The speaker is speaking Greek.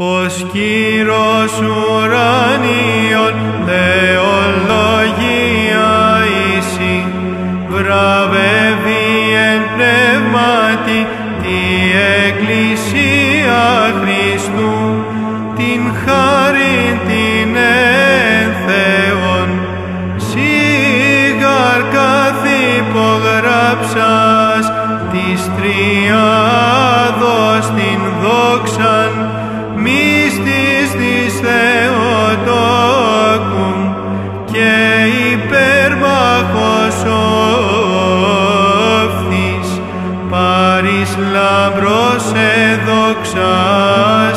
Ως Κύρος ουρανίων θεολογία ისი, βραβεύει εν πνεύματι τη Εκκλησία Χριστού, την χάρη την εν Θεόν, σίγαρ καθυπογράψας της Τριάς. εις λαμπρός εδοξάζει.